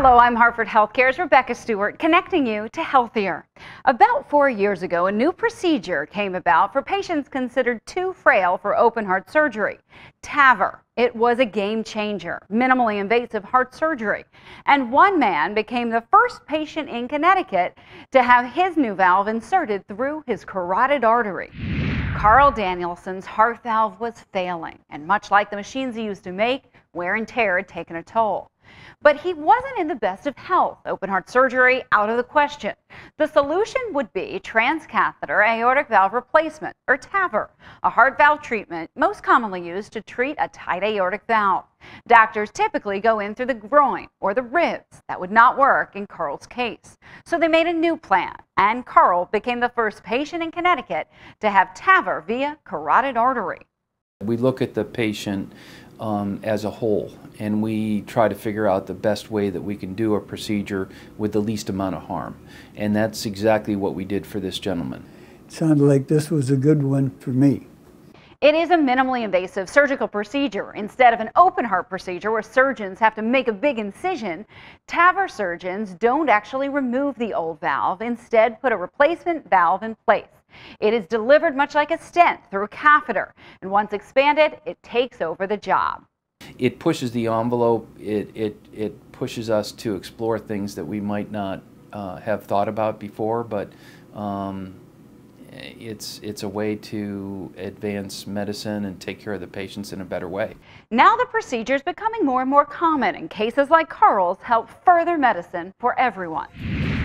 Hello, I'm Hartford Healthcare's Rebecca Stewart, connecting you to healthier. About four years ago, a new procedure came about for patients considered too frail for open heart surgery. TAVR. It was a game changer, minimally invasive heart surgery. And one man became the first patient in Connecticut to have his new valve inserted through his carotid artery. Carl Danielson's heart valve was failing, and much like the machines he used to make, wear and tear had taken a toll. But he wasn't in the best of health. Open heart surgery out of the question. The solution would be transcatheter aortic valve replacement, or TAVR, a heart valve treatment most commonly used to treat a tight aortic valve. Doctors typically go in through the groin or the ribs. That would not work in Carl's case. So they made a new plan, and Carl became the first patient in Connecticut to have TAVR via carotid artery. We look at the patient um, as a whole and we try to figure out the best way that we can do a procedure with the least amount of harm. And that's exactly what we did for this gentleman. It sounded like this was a good one for me. It is a minimally invasive surgical procedure. Instead of an open heart procedure where surgeons have to make a big incision, TAVR surgeons don't actually remove the old valve, instead put a replacement valve in place. It is delivered much like a stent through a catheter, and once expanded, it takes over the job it pushes the envelope. It, it, it pushes us to explore things that we might not uh, have thought about before, but um, it's, it's a way to advance medicine and take care of the patients in a better way. Now the procedure is becoming more and more common, and cases like Carl's help further medicine for everyone.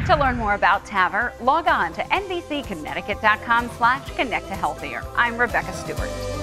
To learn more about TAVR, log on to nbcconnecticut.com slash connect to healthier. I'm Rebecca Stewart.